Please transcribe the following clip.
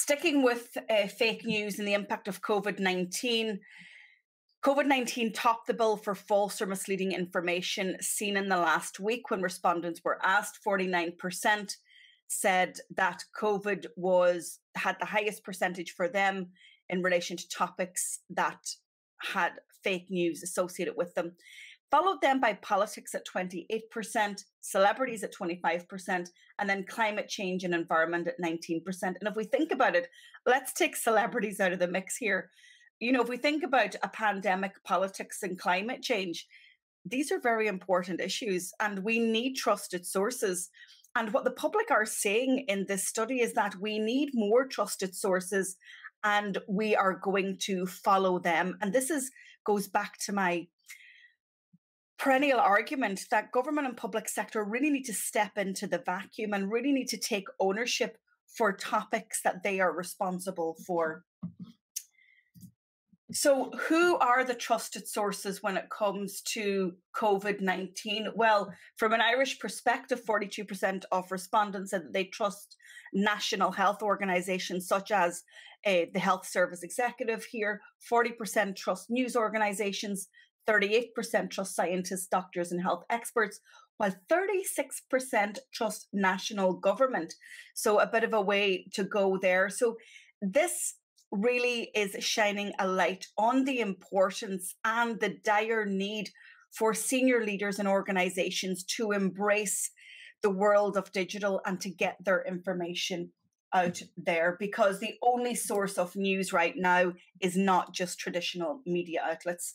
sticking with uh, fake news and the impact of COVID 19, COVID 19 topped the bill for false or misleading information seen in the last week when respondents were asked. 49% said that COVID was had the highest percentage for them in relation to topics that had fake news associated with them followed then by politics at 28%, celebrities at 25%, and then climate change and environment at 19%. And if we think about it, let's take celebrities out of the mix here. You know, if we think about a pandemic, politics, and climate change, these are very important issues, and we need trusted sources. And what the public are saying in this study is that we need more trusted sources and we are going to follow them. And this is goes back to my perennial argument that government and public sector really need to step into the vacuum and really need to take ownership for topics that they are responsible for. So, who are the trusted sources when it comes to COVID 19? Well, from an Irish perspective, 42% of respondents said that they trust national health organisations such as uh, the Health Service Executive here, 40% trust news organisations, 38% trust scientists, doctors, and health experts, while 36% trust national government. So, a bit of a way to go there. So, this really is shining a light on the importance and the dire need for senior leaders and organizations to embrace the world of digital and to get their information out there because the only source of news right now is not just traditional media outlets.